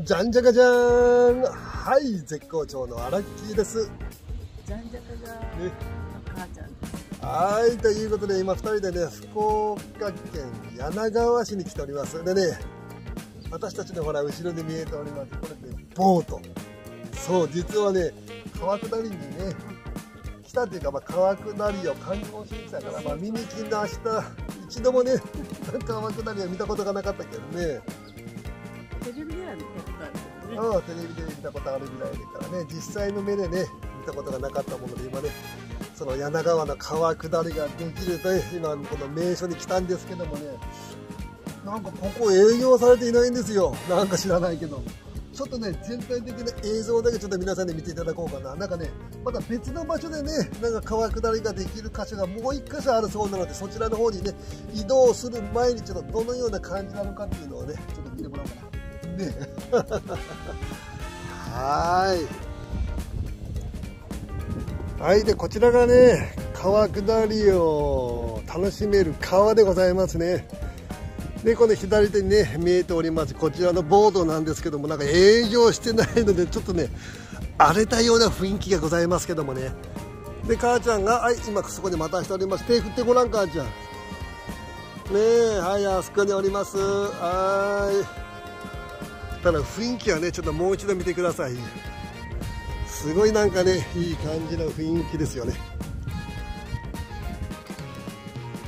じゃんじゃかじゃーん。はい絶好調のアラッキーです。じゃんじゃかじゃーん母ちゃん。はいということで今2人でね福岡県柳川市に来ております。でね私たちのほら後ろに見えております。これねボート。そう実はね川下りにね来たっていうか、まあ、川下りを観光しに来たから、まあ、見に来ました。一度もね 川下りは見たことがなかったけどねテレビでは見たことあるけどね。ああテレビで見たことあるぐらいだからね。実際の目でね見たことがなかったもので今ねその柳川の川下りができるという今この名所に来たんですけどもね。なんかここ営業されていないんですよ。なんか知らないけど。ちょっとね全体的な映像だけちょっと皆さんに見ていただこうかな。なんかねまた別の場所でねなんか川下りができる箇所がもう1箇所あるそうなのでそちらの方にね移動する前にちょっとどのような感じなのかっていうのをねちょっと見てもらおうかな。ね。はい。はいでこちらがね川下りを楽しめる川でございますね。でこの左手にね見えております。こちらのボードなんですけどもなんか営業してないのでちょっとね荒れたような雰囲気がございますけどもね。で母ちゃんがはい今そこにまたしております。手振ってごらん母ちゃん。ねえはいあそこにおります。はい。ただ雰囲気はねちょっともう一度見てください。すごいなんかねいい感じの雰囲気ですよね。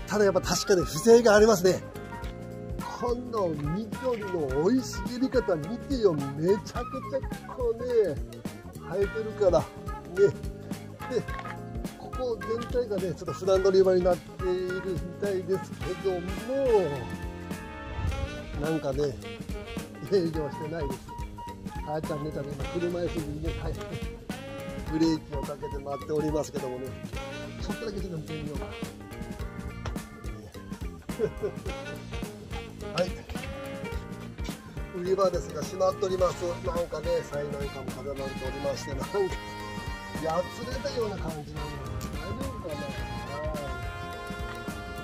ただやっぱ確かに不正がありますね。この緑の生い茂り方見てよ。めちゃくちゃこうね生えてるから。ね。でここ全体がねちょっと普段乗り場になっているみたいですけども。なんかね営業してないです。あーちゃんねたね今車椅子にね、はい、ブレーキをかけて待っておりますけどもね。ちょっとだけちょっと見てみようか。はい。売り場ですが閉まっております。なんかね災難かも風まっておりましてなんかやつれたような感じなの大丈夫かな。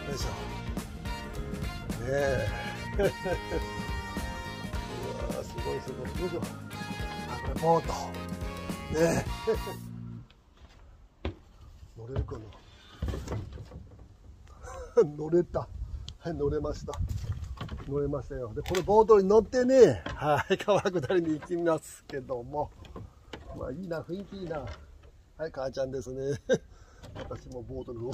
よいしょ。ねえ。すごいすごいよいしょあこれボートねえ。乗れるかな。乗れたはい乗れました。乗れましたよ。でこのボートに乗ってね。はい川下りに行きますけども。まあいいな雰囲気いいな。はい母ちゃんですね。私もボートの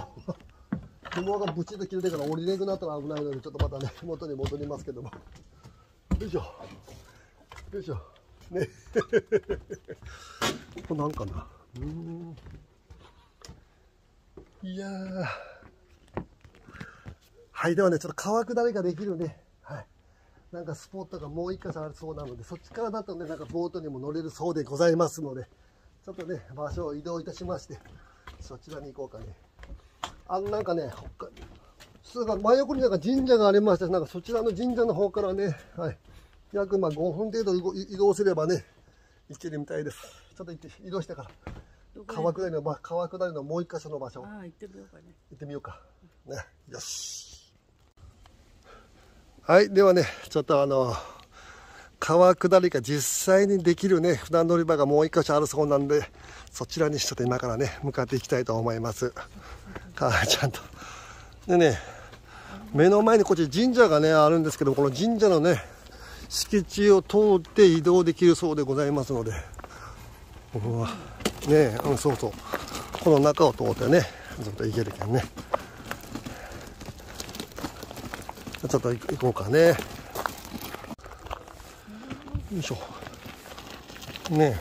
紐がブチッと切れてから降りれなくなったら危ないのでちょっとまたね元に戻りますけども。よいしょ。よいしょ。ね。これなんかな。うん。いやはいではねちょっと川下りができるね。はい。なんかスポットがもう一箇所あるそうなのでそっちからだとねなんかボートにも乗れるそうでございますのでちょっとね場所を移動いたしましてそちらに行こうかね。あのなんかね他そうか真横になんか神社がありましてなんかそちらの神社の方からねはい。約まあ5分程度移動すればね行けるみたいです。ちょっと行って移動してから。川下りの、まあ、川下りのもう一箇所の場所。行ってみようかね。行ってみようか。ね。よし。はいではねちょっとあの川下りが実際にできるね船乗り場がもう一箇所あるそうなんでそちらにちょっと今からね向かっていきたいと思います。母ちゃんと。でね目の前にこっち神社がねあるんですけどこの神社のね敷地を通って移動できるそうでございますので。うわねうんそうそう。この中を通ってねずっと行けるけんね。ちょっと行こうかね。よいしょ。ね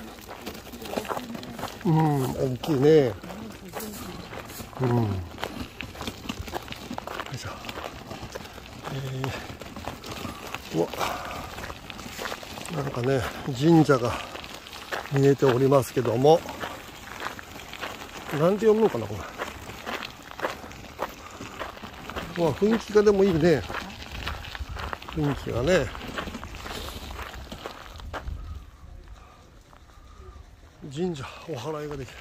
うん大きいね。うん。よいしょ。えー、うわ。なんかね神社が見えておりますけども。なんて読むのかなこれ。まあ雰囲気がでもいいね。雰囲気がね。神社お祓いができる。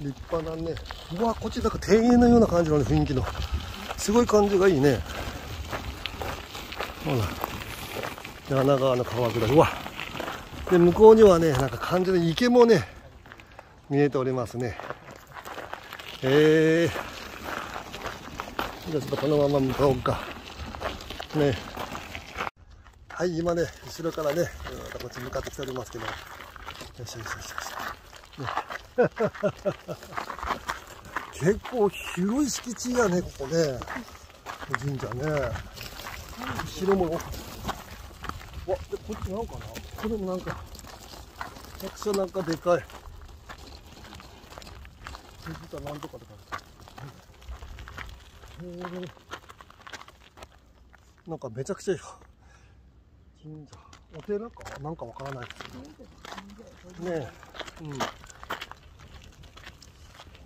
立派なね。うわこっちなんか庭園のような感じの、ね、雰囲気の。すごい感じがいいね。ほら。柳川の川下り。うわ。で向こうにはねなんか感じの池もね見えておりますね。えー、じゃあちょっとこのまま向かおうか。ね。はい今ね後ろからねこっち向かってきておりますけど。よしよしよしよし、ね、結構広い敷地やねここね。神社ね。後ろもわでこっちなんかな？これもなんかめちゃくちゃなんかでかい。藤田なんとかって書いへえなんかめちゃくちゃ神社。お寺かなんかわからないですけど。ねえ。うん。こ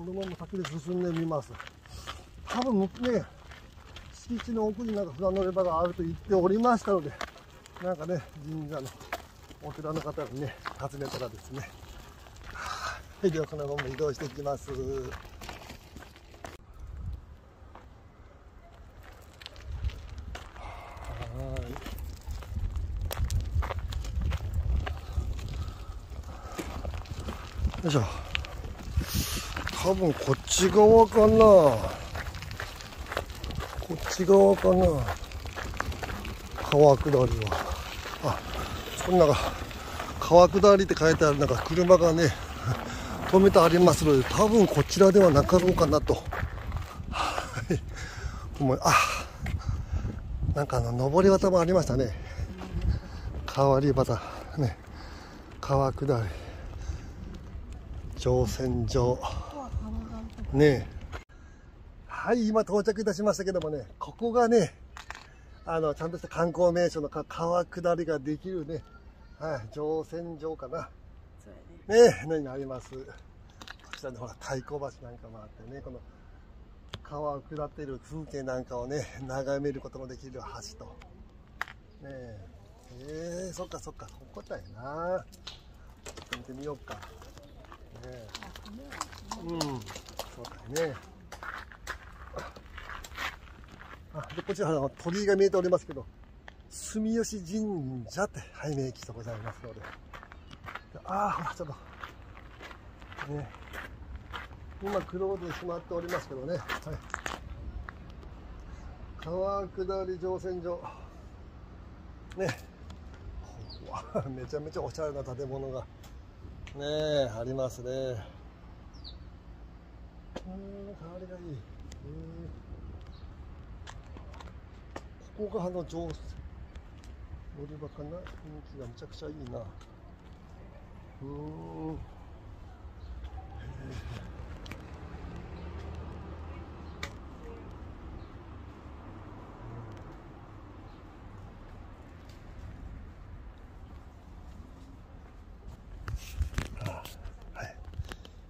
のまま先で進んでみます。多分ね敷地の奥になんか船乗り場があると言っておりましたので。なんかね神社のお寺の方にね訪ねたらですね。はいではこのまま移動していきます。よいしょ。多分こっち側かな。こっち側かな。川下りは。あこんな川下りって書いてあるなんか車がね 止めてありますので多分こちらではなかろうかなと。はい。思いあなんかあの上り旗もありましたね。川り旗ね。川下り。乗船場ね。はい今到着いたしましたけどもねここがねあのちゃんとした観光名所の川下りができるね、はい、乗船場かな。ね。のになります。こちらのほら太鼓橋なんかもあってねこの川を下っている風景なんかをね眺めることもできる橋と。ねえ。えー、そっかそっか。ここだよな。ちょっと見てみようか。ねうん。そうだねあこちらの鳥居が見えておりますけど住吉神社って拝命記でございますので。ああほらちょっと。ね。今クローズしまっておりますけどね、はい、川下り乗船場ね。ここはめちゃめちゃおしゃれな建物がねありますね。うん香りがいい、ここがあの上乗り場かな？雰囲気がめちゃくちゃいいな。うん。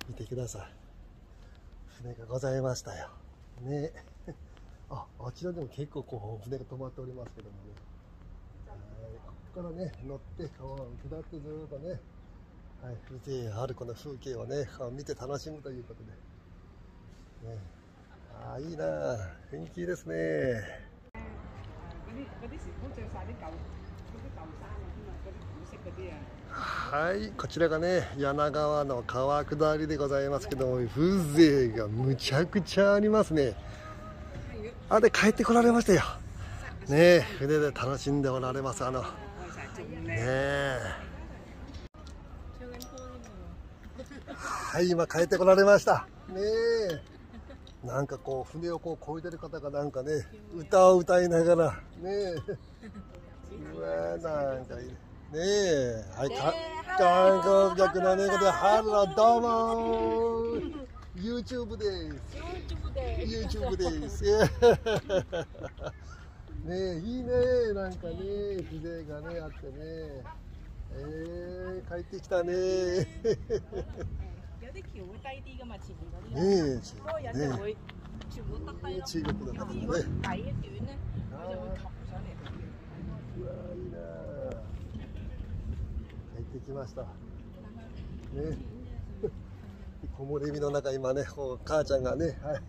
見てください。船がございましたよ。ね。ああちらでも結構こう船が止まっておりますけどもね。はいここからね乗って川を下ってずっとねはい風情あるこの風景をね見て楽しむということで。ね。ああいいな雰囲気いいですね。はいこちらがね柳川の川下りでございますけども風情がむちゃくちゃありますね。あで帰ってこられましたよ。ね船で楽しんでおられますあの。ねえ。はい今帰ってこられました。ねえ。なんかこう船をこう漕いでる方がなんかね歌を歌いながらねえ。うわなんかいい。ねえ、はい、か観光客の猫で、ハロー、どうも YouTube です。YouTube です。ねえ、いいね、なんかね、風情がね、あってね。えー、帰ってきたね。ねえ、ねえ、中国の方もね。うわ、いいな。入ってきましたね木漏れ日の中今ねこう母ちゃんがね、はい、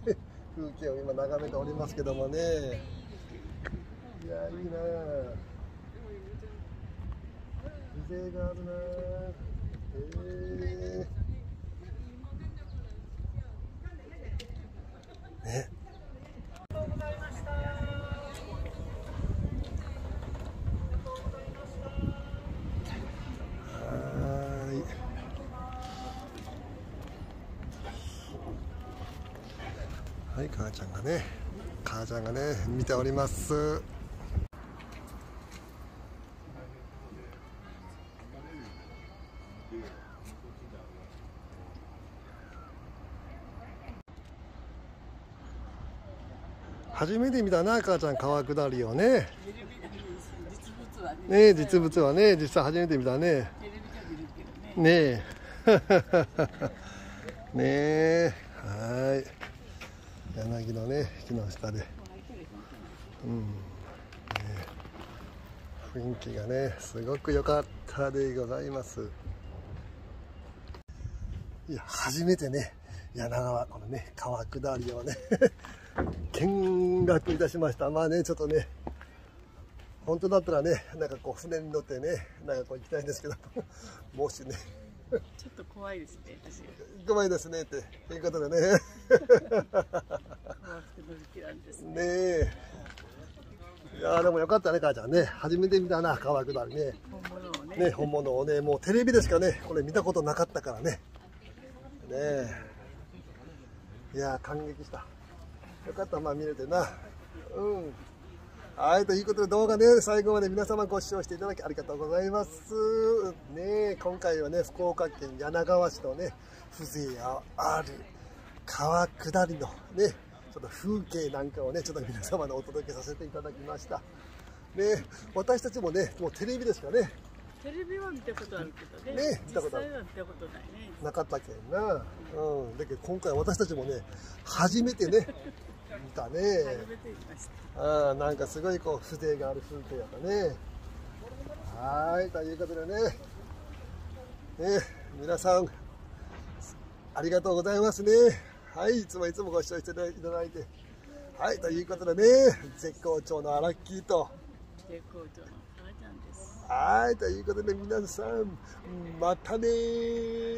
風景を今眺めておりますけどもね。いやいいな。風情があるな。へえね。はい母ちゃんがね母ちゃんがね見ております。初めて見たな母ちゃん川下りをね。ね。ね実物はね実際初めて見たね。ねえ。ねえ。はい柳のね木の下で。うん、ね雰囲気がねすごく良かったでございます。いや初めてね柳川このね川下りをね 見学いたしました。まあねちょっとね本当だったらねなんかこう船に乗ってねなんかこう行きたいんですけど もしねちょっと怖いですね、私。行く前ですねっていうことでね。怖くて乗り切らんですね。ねえ。いやーでもよかったね母ちゃんね。初めて見たな川下りね。本物をね。ね本物をね。もうテレビでしかね。これ見たことなかったからね。ねえ。いやー感激した。よかったまあ見れてな。うんはいということで動画ね最後まで皆様ご視聴していただきありがとうございます。ねえ今回はね福岡県柳川市のね風情ある川下りのねちょっと風景なんかをねちょっと皆様にお届けさせていただきました。ね私たちもねもうテレビでしかね。テレビは見たことあるけどね。ね見たことある。実際は見たことないね。なかったけんな、うん、だけど今回私たちもね初めてね見たね。あーなんかすごいこう風情がある風景やったね。はーいということでね。ね皆さんありがとうございますね。はいいつもいつもご視聴していただいてはいということでね絶好調のアラッキーと。絶好調の母ちゃんです。はいということで皆さんまたねー